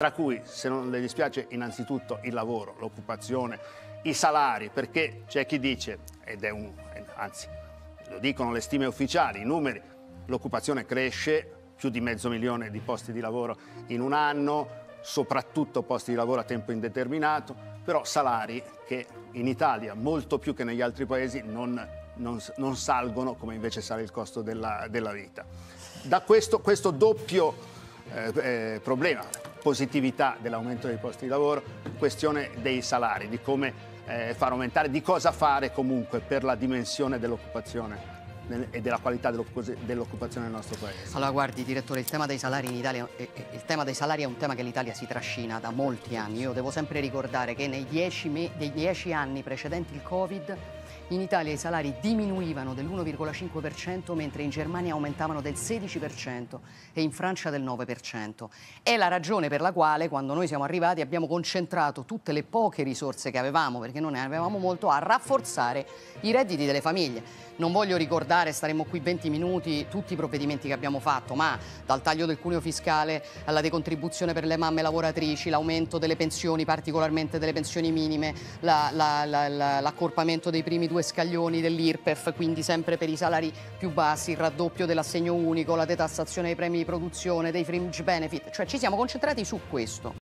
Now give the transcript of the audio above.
tra cui, se non le dispiace, innanzitutto il lavoro, l'occupazione, i salari, perché c'è chi dice, ed è un, anzi, lo dicono le stime ufficiali, i numeri, l'occupazione cresce, più di mezzo milione di posti di lavoro in un anno, soprattutto posti di lavoro a tempo indeterminato, però salari che in Italia, molto più che negli altri paesi, non, non, non salgono come invece sale il costo della, della vita. Da questo, questo doppio eh, eh, problema, positività dell'aumento dei posti di lavoro, questione dei salari, di come eh, far aumentare, di cosa fare comunque per la dimensione dell'occupazione e della qualità dell'occupazione nel nostro paese. Allora guardi direttore, il tema dei salari in Italia, il tema dei salari è un tema che l'Italia si trascina da molti anni. Io devo sempre ricordare che nei dieci, nei dieci anni precedenti il Covid in Italia i salari diminuivano dell'1,5% mentre in Germania aumentavano del 16% e in Francia del 9%. È la ragione per la quale quando noi siamo arrivati abbiamo concentrato tutte le poche risorse che avevamo, perché non ne avevamo molto, a rafforzare i redditi delle famiglie. Non voglio ricordare, staremo qui 20 minuti, tutti i provvedimenti che abbiamo fatto, ma dal taglio del cuneo fiscale alla decontribuzione per le mamme lavoratrici, l'aumento delle pensioni, particolarmente delle pensioni minime, l'accorpamento la, la, dei primi due scaglioni dell'IRPEF, quindi sempre per i salari più bassi, il raddoppio dell'assegno unico, la detassazione dei premi di produzione, dei fringe benefit, cioè ci siamo concentrati su questo.